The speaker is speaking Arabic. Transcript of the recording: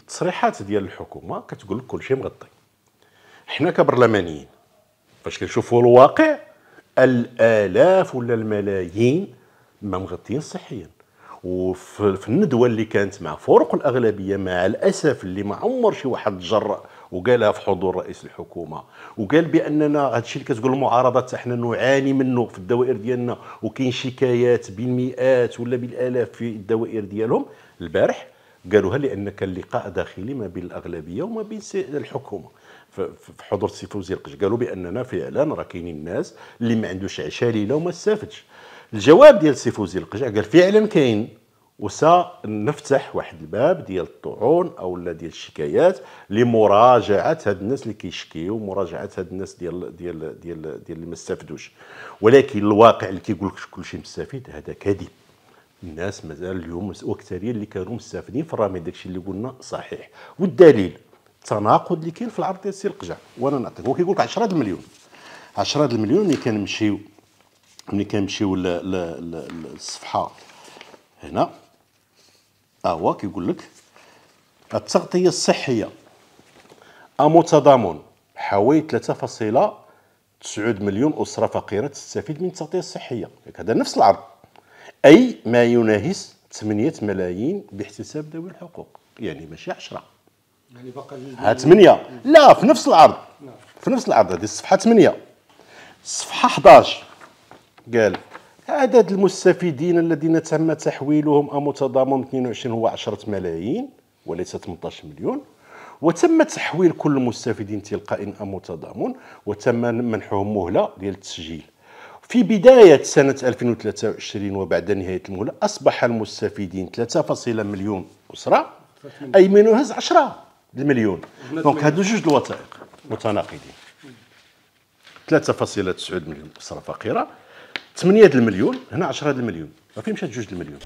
التصريحات ديال الحكومة كتقول لك كلشي مغطي. حنا كبرلمانيين فاش كنشوفوا الواقع الآلاف ولا الملايين ما مغطيين صحيا. وفي الندوة اللي كانت مع فروق الأغلبية مع الأسف اللي ما عمر شي واحد تجرأ وقالها في حضور رئيس الحكومة. وقال بأننا هذا الشيء اللي كتقول المعارضة حتى حنا نعاني منه في الدوائر ديالنا وكاين شكايات بالمئات ولا بالآلاف في الدوائر ديالهم. البارح قالوها لأن كان لقاء داخلي ما بين الأغلبية وما بين الحكومة. في حضور السي فوزي القجع قالوا بأننا فعلا راه كاينين الناس اللي ما عندوش عشاء ليلة وما استافدش الجواب ديال السي فوزي القجع قال فعلا كاين وسنفتح واحد الباب ديال الطعون أو ديال الشكايات لمراجعة هاد الناس اللي كيشكيو ومراجعه هاد الناس ديال ديال ديال ديال اللي ما استفدوش ولكن الواقع اللي كيقول لك كلشي مستفيد هذا كذب الناس مازال اليوم وأكثرية اللي كانوا مستافدين في الرامي داكشي اللي قلنا صحيح. والدليل؟ التناقض اللي كاين في العرض ديال السي القجع. وأنا نعطيك هو كيقول لك 10 المليون. 10 المليون اللي كنمشيو ملي كنمشيو للصفحه هنا. ها هو كيقول لك التغطية الصحية. اموتضامن حوالي 3.9 مليون أسرة فقيرة تستفيد من التغطية الصحية. هذا نفس العرض. أي ما يناهز 8 ملايين باحتساب ذوي الحقوق. يعني ماشي 10 يعني بقى ها 8 لا في نفس العرض. في نفس العرض هذه الصفحة 8 الصفحه 11 قال عدد المستفيدين الذين تم تحويلهم أو تضامن 22 هو 10 ملايين وليس 18 مليون. وتم تحويل كل المستفيدين تلقائيا أو تضامن وتم منحهم مهلة ديال التسجيل. في بداية سنة 2023 وبعد نهاية المهلة أصبح المستفيدين 3.1 مليون أسرة أي من يهز 10 المليون دونك هادو جوج الوثائق متناقضين. 3.9 مليون أسرة فقيرة 8 المليون هنا 10 المليون ما فين مشات 2 المليون.